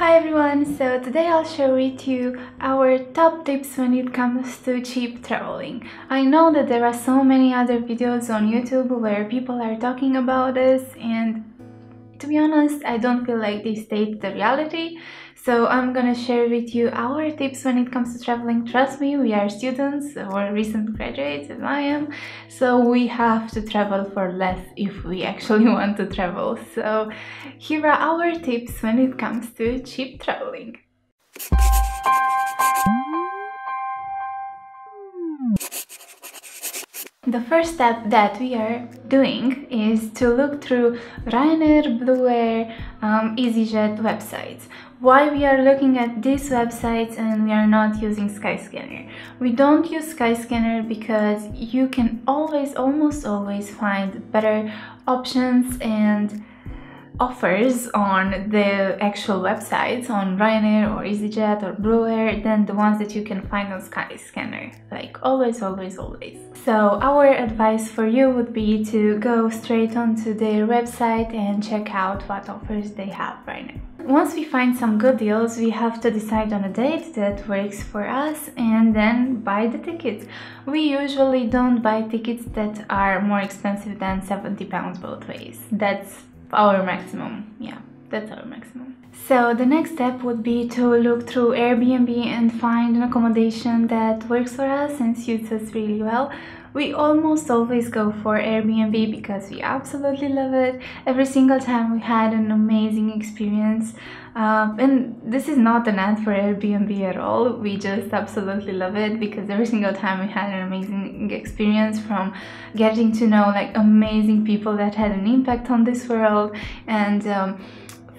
Hi everyone, so today I'll share with you our top tips when it comes to cheap traveling. I know that there are so many other videos on YouTube where people are talking about this and to be honest, I don't feel like they state the reality. So I'm gonna share with you our tips when it comes to traveling. Trust me, we are students or recent graduates as I am. So we have to travel for less if we actually want to travel. So here are our tips when it comes to cheap traveling. The first step that we are doing is to look through Ryanair, Blue Air, um, EasyJet websites. Why we are looking at these websites and we are not using Skyscanner? We don't use Skyscanner because you can always, almost always find better options and offers on the actual websites on Ryanair or EasyJet or Blue Air than the ones that you can find on Skyscanner. Like always, always, always. So our advice for you would be to go straight onto their website and check out what offers they have right now. Once we find some good deals, we have to decide on a date that works for us and then buy the tickets. We usually don't buy tickets that are more expensive than 70 pounds both ways. That's our maximum yeah that's our maximum. So the next step would be to look through Airbnb and find an accommodation that works for us and suits us really well we almost always go for Airbnb because we absolutely love it. Every single time we had an amazing experience. Um, and this is not an ad for Airbnb at all. We just absolutely love it because every single time we had an amazing experience from getting to know like amazing people that had an impact on this world and um,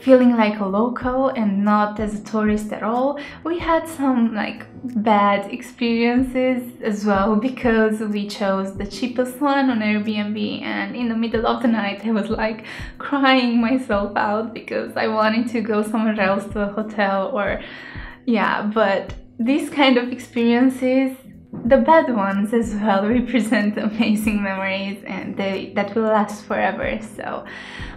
feeling like a local and not as a tourist at all. We had some like bad experiences as well because we chose the cheapest one on Airbnb and in the middle of the night I was like crying myself out because I wanted to go somewhere else to a hotel or yeah but these kind of experiences the bad ones as well. Represent amazing memories and they that will last forever so.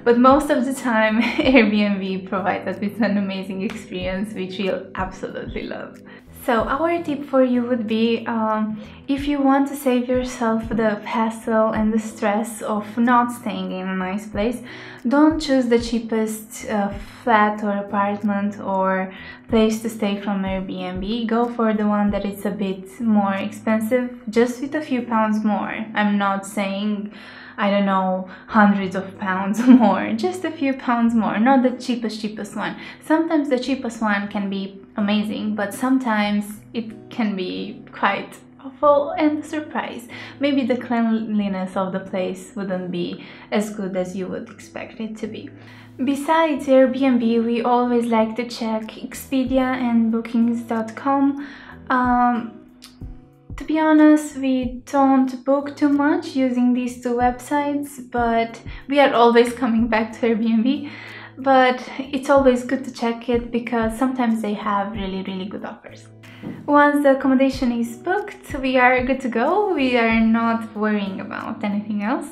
But most of the time airbnb provides us with an amazing experience which we'll absolutely love so our tip for you would be um, if you want to save yourself the hassle and the stress of not staying in a nice place, don't choose the cheapest uh, flat or apartment or place to stay from Airbnb. Go for the one that is a bit more expensive, just with a few pounds more. I'm not saying I don't know, hundreds of pounds more, just a few pounds more, not the cheapest, cheapest one. Sometimes the cheapest one can be amazing, but sometimes it can be quite awful and surprise. Maybe the cleanliness of the place wouldn't be as good as you would expect it to be. Besides Airbnb, we always like to check Expedia and bookings.com. Um, to be honest, we don't book too much using these two websites, but we are always coming back to Airbnb. But it's always good to check it because sometimes they have really, really good offers. Once the accommodation is booked, we are good to go. We are not worrying about anything else.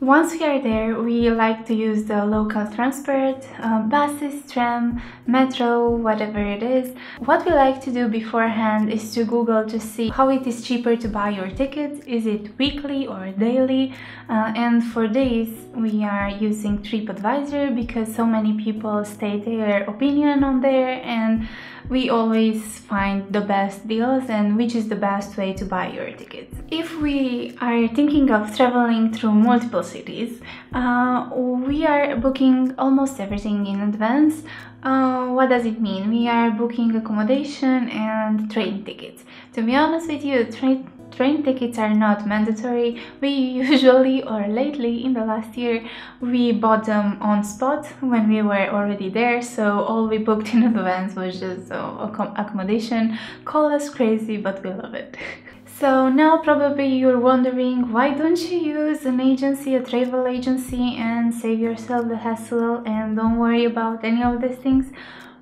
Once we are there, we like to use the local transport, uh, buses, tram, metro, whatever it is. What we like to do beforehand is to Google to see how it is cheaper to buy your ticket. Is it weekly or daily? Uh, and for this, we are using TripAdvisor because so many people state their opinion on there and we always find the best deals and which is the best way to buy your tickets. If we are thinking of traveling through multiple cities, uh, we are booking almost everything in advance. Uh, what does it mean? We are booking accommodation and train tickets. To be honest with you, train train tickets are not mandatory. We usually or lately in the last year we bought them on spot when we were already there so all we booked in advance was just uh, accommodation. Call us crazy but we love it. So now probably you're wondering why don't you use an agency, a travel agency and save yourself the hassle and don't worry about any of these things?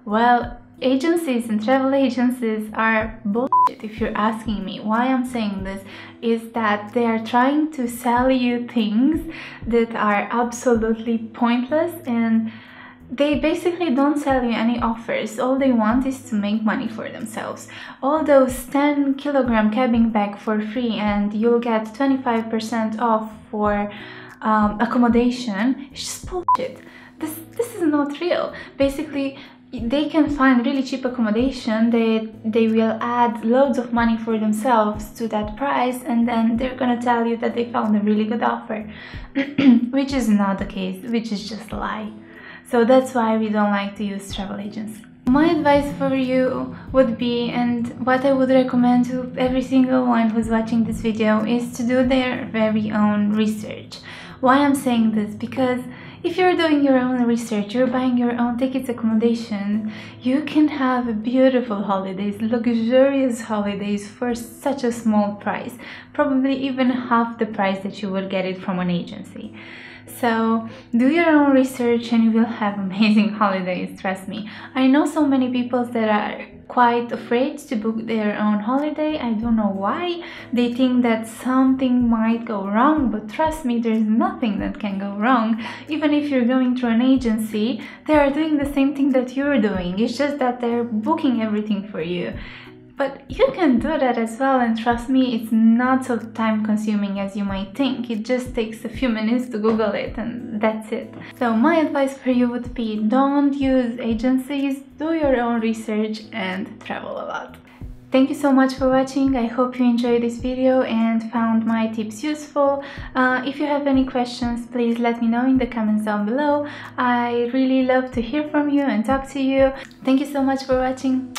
Well, agencies and travel agencies are bullshit if you're asking me why i'm saying this is that they are trying to sell you things that are absolutely pointless and they basically don't sell you any offers. All they want is to make money for themselves. All those 10 kilogram cabin bag for free and you'll get 25% off for um, accommodation is just bullshit. This, this is not real. Basically, they can find really cheap accommodation they they will add loads of money for themselves to that price and then they're gonna tell you that they found a really good offer which is not the case which is just a lie so that's why we don't like to use travel agents my advice for you would be and what I would recommend to every single one who's watching this video is to do their very own research. Why I'm saying this? Because if you're doing your own research, you're buying your own tickets accommodation, you can have beautiful holidays, luxurious holidays for such a small price, probably even half the price that you would get it from an agency. So do your own research and you will have amazing holidays, trust me. I know so many people that are quite afraid to book their own holiday. I don't know why. They think that something might go wrong, but trust me, there's nothing that can go wrong. Even if you're going through an agency, they are doing the same thing that you're doing. It's just that they're booking everything for you. But you can do that as well and trust me, it's not so time consuming as you might think. It just takes a few minutes to Google it and that's it. So my advice for you would be don't use agencies, do your own research and travel a lot. Thank you so much for watching. I hope you enjoyed this video and found my tips useful. Uh, if you have any questions, please let me know in the comments down below. I really love to hear from you and talk to you. Thank you so much for watching.